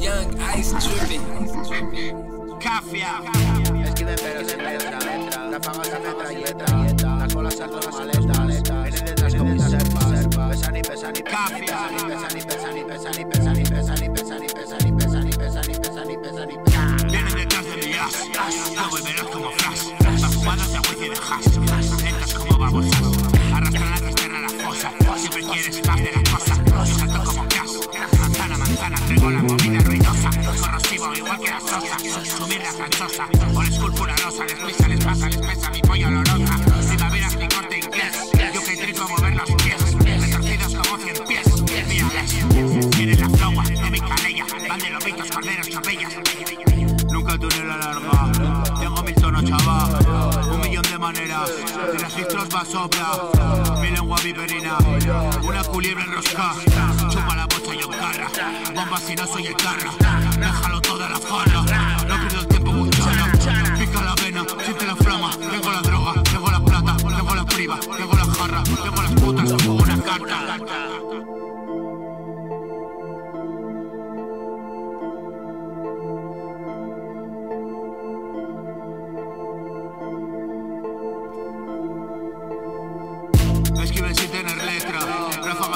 Young Ice Trippin. Cafia. Escribe pero se letra, letra. La famosa metralleta. Las bolas salto las aletas. Vienen detrás como serpas. Pesan y pesan y pesan y pesan y pesan y pesan y pesan y pesan y pesan y pesan y pesan y pesan y pesan y pesan y pesan. Vienen detrás de mi as. No volverás como flash. Las jugadas de juicio de hash. Lentas como babosas. Arrastrarán, arrastrarán las cosas. Siempre quieres más de las cosas. Yo salto como igual que la sosa, sumir la canchosa, o la escultura rosa, les pisa, les pasa, les pesa mi pollo olorosa, primaveras mi corte inglés, yo que a mover los pies, retorcidos como cien pies, mírales, tienen la flogua de mi canella, van de lobitos, corderos, chopellas, Nunca tuve la larga, millón de de registros va sobra, mi lengua viperina, una culebra enrosca, chupa la bocha y encarra, bomba si no soy el carra, déjalo toda la farra, no pierdo el tiempo cuchara, pica la vena, siente la flama, tengo la droga, tengo la plata, tengo la priva, tengo la jarra, tengo las putas, una carta.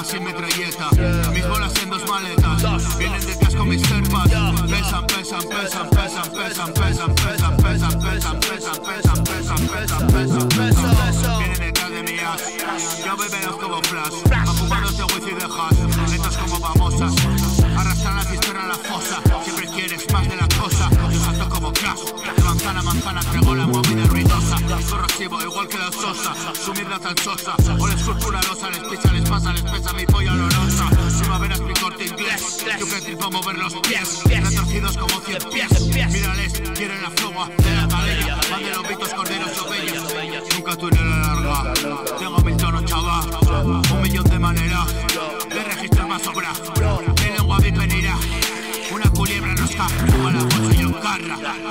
Ráfagas sin metralleta, mis bolas en dos maletas, vienen detrás con mis serpas, pesan, pesan, pesan, pesan, pesan, pesan, pesan, pesan, pesan, pesan, pesan, pesan, pesan, pesan, pesan, vienen detrás de mi as, yo beberos como flash, a fumaros de wifi de hash, lentas como famosas, arrastran la cisterna a la fosa, siempre quieres más de la manzana a manzana traigo la movida ruidosa, corrosivo igual que la sosa, sumir la tan sosa, o la escultura losa, les pisa, les pasa, les pesa mi polla olorosa, primaveras mi corte inglés, tú que tripo mover los pies, retorcidos como cien pies, mírales, quieren la flogua de la calella,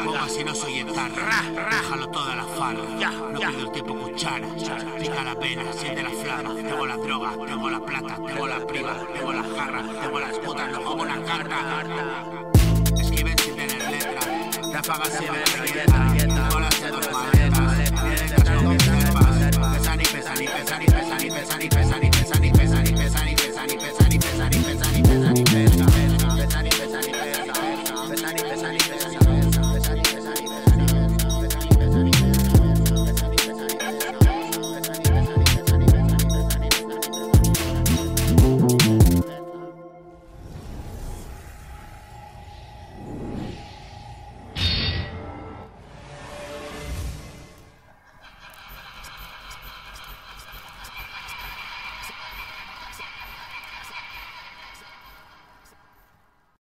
boba si no soy etarra, déjalo toda la farra, no pido el tiempo cuchara, pica la pena, siente la flama, tengo la droga, tengo la plata, tengo la priva, tengo la jarra, tengo las putas, no como una carta. Escriben sin tener letra, ráfagas sin metralleta,